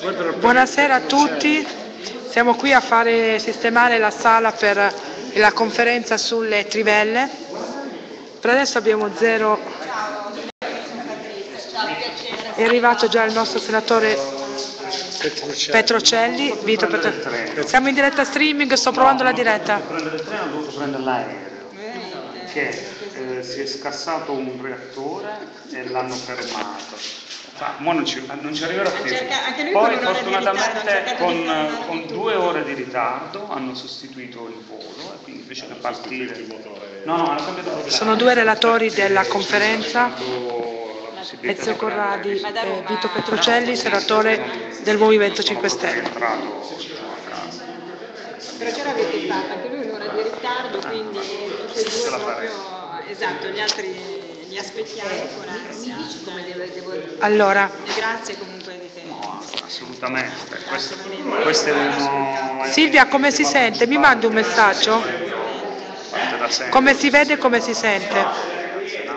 Buonasera a tutti, siamo qui a fare sistemare la sala per la conferenza sulle trivelle. Per adesso abbiamo zero. È arrivato già il nostro senatore Petrocelli. Vito Petro- Siamo in diretta streaming, sto provando la diretta. ho dovuto prendere l'aereo che eh, si è scassato un reattore e l'hanno fermato. Ma mo non, ci, non ci arriverò più. Poi fortunatamente con, con due ore di ritardo hanno sostituito il volo e quindi invece che partire... No, no, hanno cambiato proprio Sono due relatori della conferenza. Ezio di Corradi e Vito Petrocelli, senatore del Movimento 5 sono Stelle. Però ce l'avete fatta, anche lui un'ora di ritardo, quindi tutti e due proprio... Esatto, gli altri li aspettiamo con ansia. Mi dici come devo, devo... Allora. Grazie comunque di te. No, assolutamente. Questo, questo è uno... Silvia, come si sente? Mi mandi un messaggio? Come si vede e come si sente?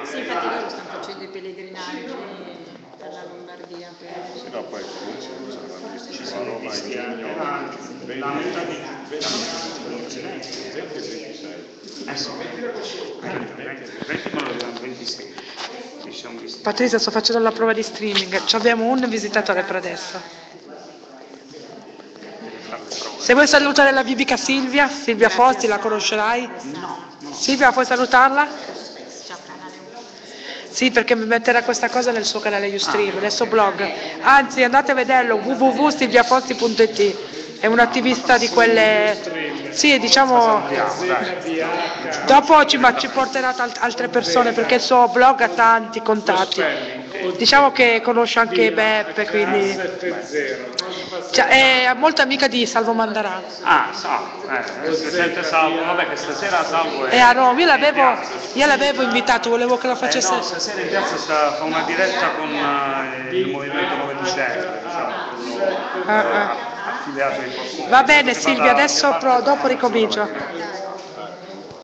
Sì, infatti loro stanno facendo i pellegrinaggi per la Lombardia. Per... no, poi ci sono cristiani. La metà di... Eh sì, 20, 20, 20, visti. Mi sono visti. Patrizia, sto facendo la prova di streaming. Ci abbiamo un visitatore per adesso. Se vuoi salutare la bibica Silvia, Silvia Forti, la conoscerai? No. no. Silvia, puoi salutarla? Sì, perché mi metterà questa cosa nel suo canale Ustream, nel suo blog. Anzi, andate a vederlo www.silviaforti.it è un attivista di quelle... Sì, diciamo... Dopo ci, ma ci porterà tant- altre persone perché il suo blog ha tanti contatti. Diciamo che conosce anche Beppe, quindi... Cioè, è molto amica di Salvo Mandarà. Ah, Salvo, eh, il presidente Salvo, vabbè che stasera Salvo è... E a Roma, io l'avevo, io l'avevo invitato, volevo che lo Eh, facesse... no, stasera in piazza sta, fa una diretta con eh, il movimento 9 dicembre, diciamo, Ah, ah. Va bene Silvia, adesso dopo ricomincio.